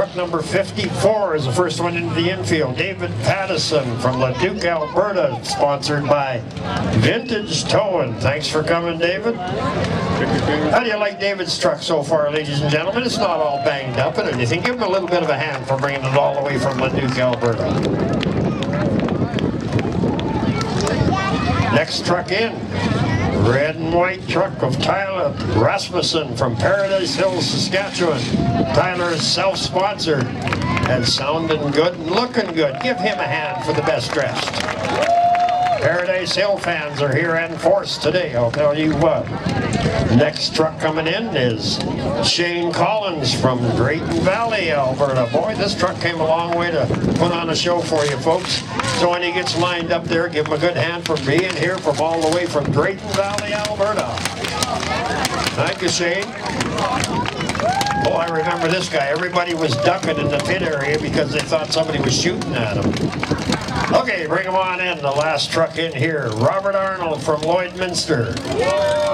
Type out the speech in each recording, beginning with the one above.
truck number 54 is the first one into the infield. David Pattison from Leduc, Alberta, sponsored by Vintage Towing. Thanks for coming, David. How do you like David's truck so far, ladies and gentlemen? It's not all banged up and anything. Give him a little bit of a hand for bringing it all the way from Leduc, Alberta. Next truck in, red and white truck of Tyler Rasmussen from Paradise Hills, Saskatchewan. Tyler is self-sponsored and sounding good and looking good. Give him a hand for the best dressed. Paradise Hill fans are here in force today, I'll tell you what. Next truck coming in is Shane Collins from Drayton Valley, Alberta. Boy, this truck came a long way to put on a show for you folks. So when he gets lined up there, give him a good hand for being here from all the way from Drayton Valley, Alberta. Thank you, Shane. Oh, I remember this guy. Everybody was ducking in the pit area because they thought somebody was shooting at him. Okay, bring him on in. The last truck in here. Robert Arnold from Lloydminster.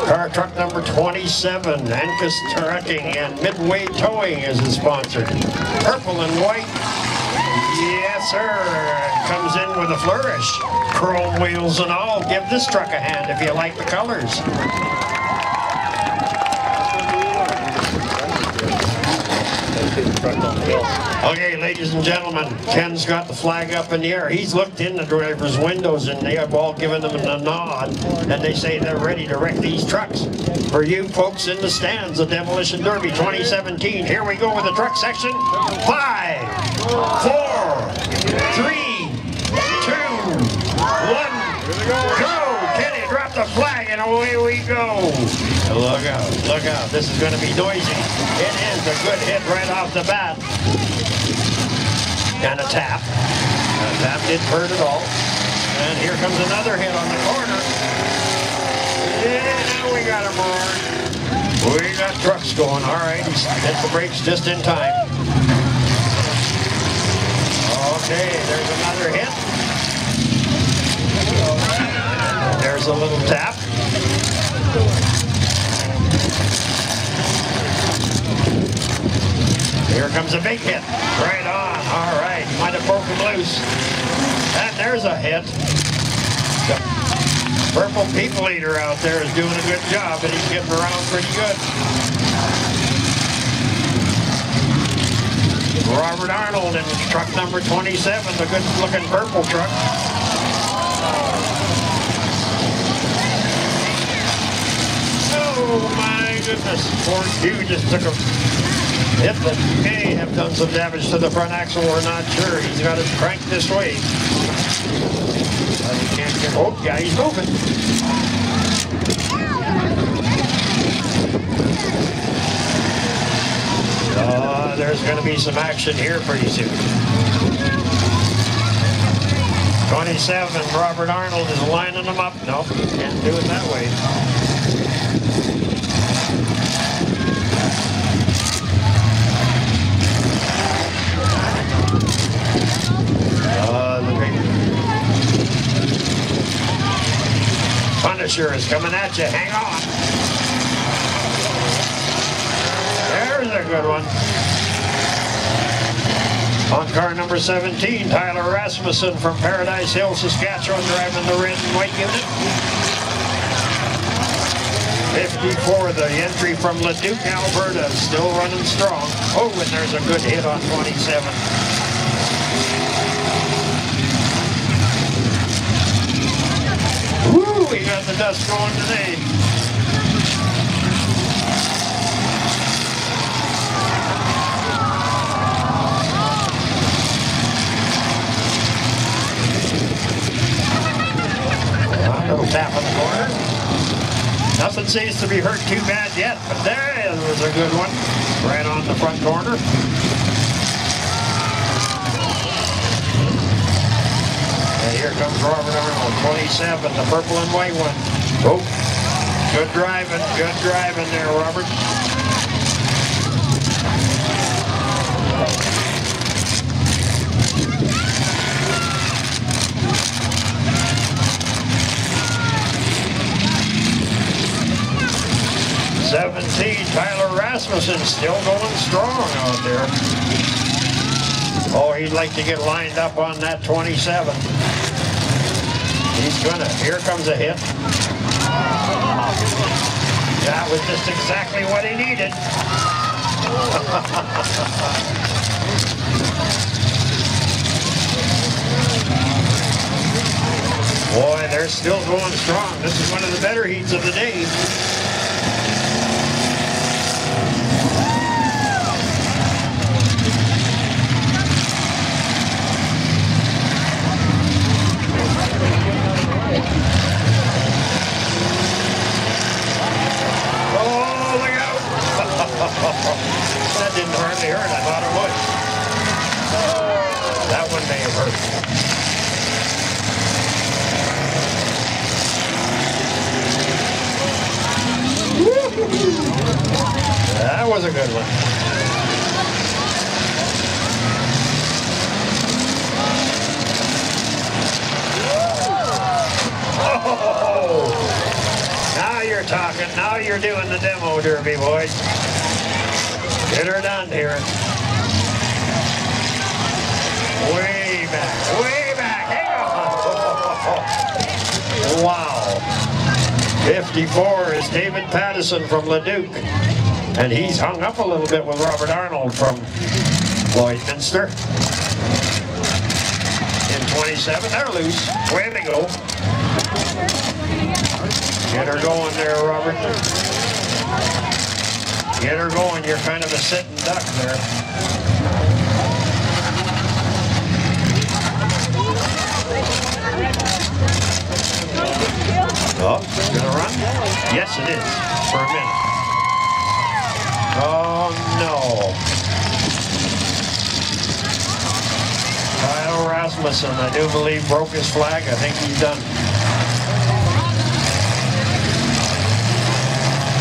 Car truck number 27. Ancus Trucking and Midway Towing is the sponsor. Purple and white. Yes, sir. Comes in with a flourish. Chrome wheels and all. Give this truck a hand if you like the colors. Okay, ladies and gentlemen, Ken's got the flag up in the air. He's looked in the driver's windows and they have all given them a nod and they say they're ready to wreck these trucks. For you folks in the stands, the Demolition Derby 2017. Here we go with the truck section. Five, four, three, two, one, go! Kenny, drop the flag and away we go. Look out, look out. This is going to be noisy. It is a good hit right off the bat. And a tap. A tap didn't hurt at all. And here comes another hit on the corner. Yeah, we got him on. We got trucks going. All right, hit the brakes just in time. Okay, there's another hit. There's a little tap. Here comes a big hit. Right on. All right. Might have broken loose. And there's a hit. The purple people eater out there is doing a good job, and he's getting around pretty good. Robert Arnold in truck number 27, the good looking purple truck. Oh my goodness, poor Hugh just took a Hit that may have done some damage to the front axle, we're not sure. He's got it cranked this way. He can't get, oh, yeah, he's moving. Uh, there's going to be some action here pretty soon. 27, Robert Arnold is lining them up. No, can't do it that way. Punisher is coming at you. Hang on. There's a good one. On car number 17, Tyler Rasmussen from Paradise Hill, Saskatchewan, driving the red and white unit. 54, the entry from Leduc, Alberta, still running strong. Oh, and there's a good hit on 27. we got the dust going today. little on the corner. Nothing seems to be hurt too bad yet, but there was a good one. Right on the front corner. And here comes Robert Arnold, 27, the purple and white one. Oh, good driving, good driving there, Robert. Seventeen, Tyler Rasmussen still going strong out there. Oh, he'd like to get lined up on that 27. He's gonna. Here comes a hit. That was just exactly what he needed. Boy, they're still going strong. This is one of the better heats of the day. Oh, look out! that didn't hardly hurt. I thought it would. That one may have hurt. That was a good one. Oh, now you're talking. Now you're doing the demo derby, boys. Get her done, here. Way back, way back. Hang on. Wow. 54 is David Pattison from Leduc. And he's hung up a little bit with Robert Arnold from Lloydminster. In 27, they're loose. Way they go. Get her going there, Robert. Get her going. You're kind of a sitting duck there. Oh, gonna run? Yes, it is. For a minute. Oh, no. Kyle Rasmussen, I do believe, broke his flag. I think he's done.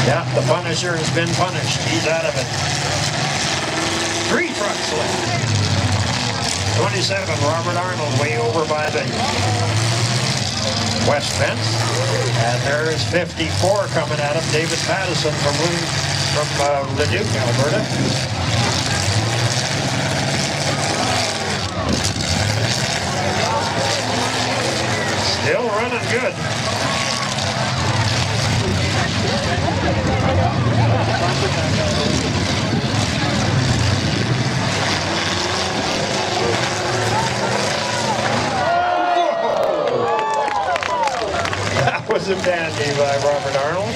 Yeah, the Punisher has been punished. He's out of it. Three trucks left. 27, Robert Arnold, way over by the west fence. And there is 54 coming at him, David Pattison from, from uh, Leduc, Alberta. Still running good. That was a dandy by Robert Arnold.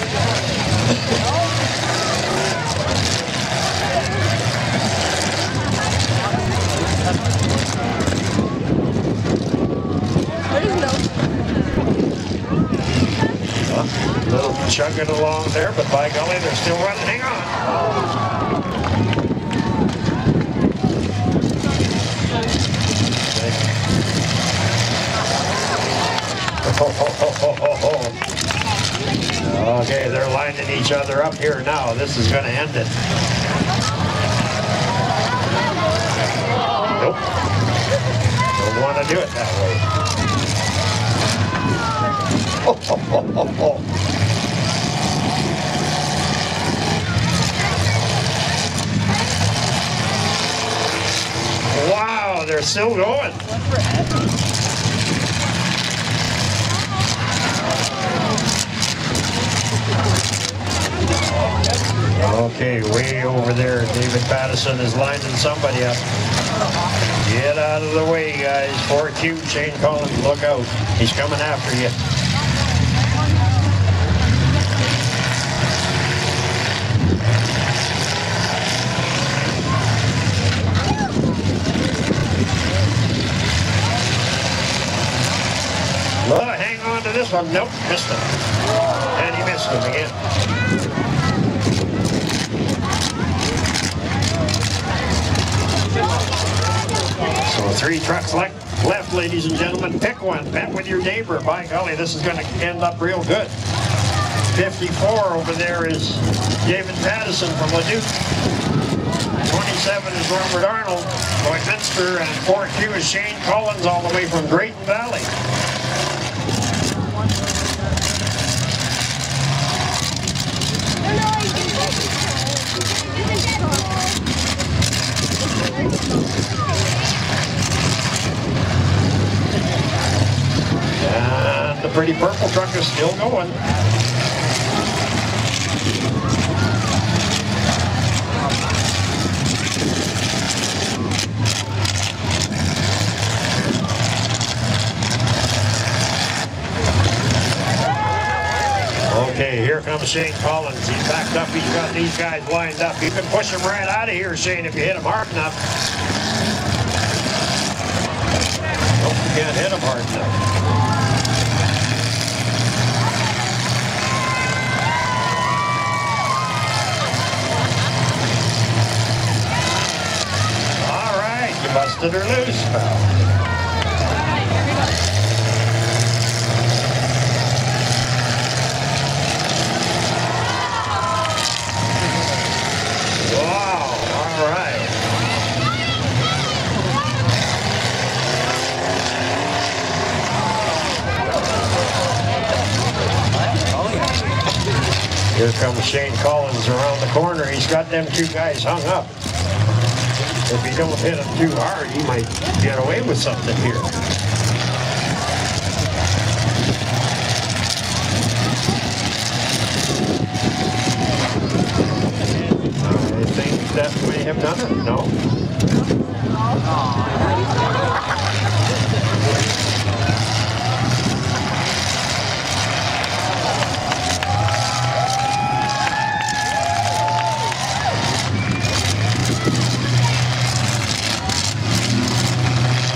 A little chugging along there, but by golly, they're still running. Hang on. Okay, they're lining each other up here now. This is going to end it. Nope. Don't want to do it that way. Wow, they're still going. Okay, way over there, David Pattison is lining somebody up. Get out of the way, guys. 4Q, Shane Collins, look out. He's coming after you. Well, hang on to one. Nope, missed him. And he missed him again. So three trucks left, left, ladies and gentlemen. Pick one. Bet with your neighbor. By golly, this is going to end up real good. 54 over there is David Pattison from Leduc. 27 is Robert Arnold, Lloydminster, and 4Q is Shane Collins all the way from Drayton Valley. but the pretty purple truck is still going. Okay, here comes Shane Collins. He's backed up. He's got these guys lined up. You can push them right out of here, Shane, if you hit them hard enough. Nope, you can't hit them hard enough. All right, you busted her all right. Here comes Shane Collins around the corner. He's got them two guys hung up. If you don't hit him too hard, he might get away with something here. I think that may have done it. No.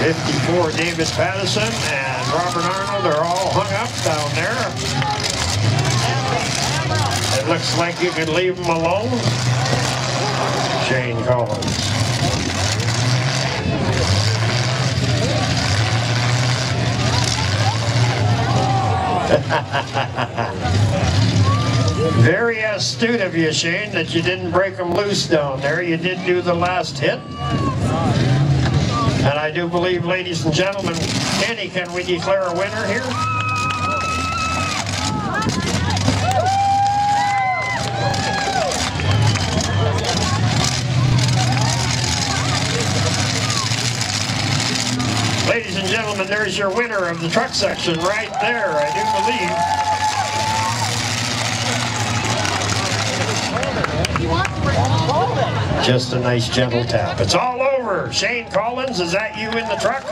Fifty-four, David Pattison and Robert Arnold are all hung up down there. It looks like you can leave them alone. Shane Collins. Very astute of you, Shane, that you didn't break them loose down there. You did do the last hit. And I do believe, ladies and gentlemen, Kenny, can we declare a winner here? Ladies and gentlemen, there's your winner of the truck section right there, I do believe. Just a nice gentle tap. It's all over. Shane Collins, is that you in the truck?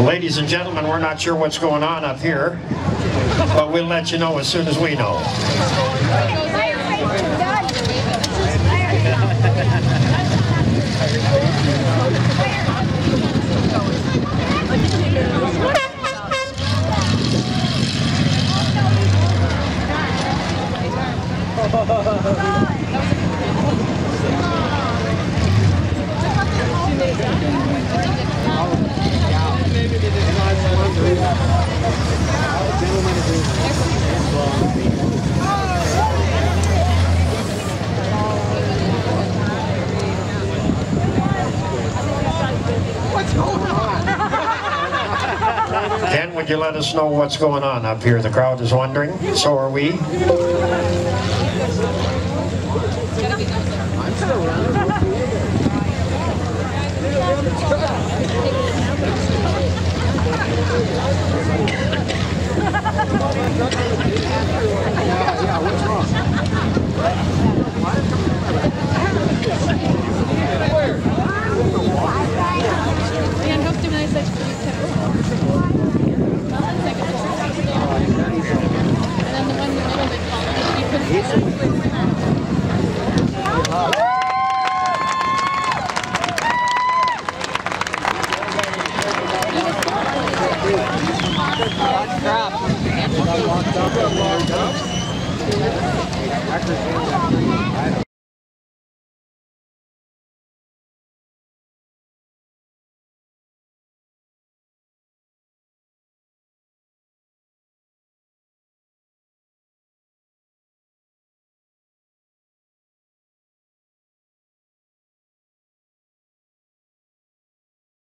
Ladies and gentlemen, we're not sure what's going on up here, but we'll let you know as soon as we know. you let us know what's going on up here. The crowd is wondering. So are we. Crap.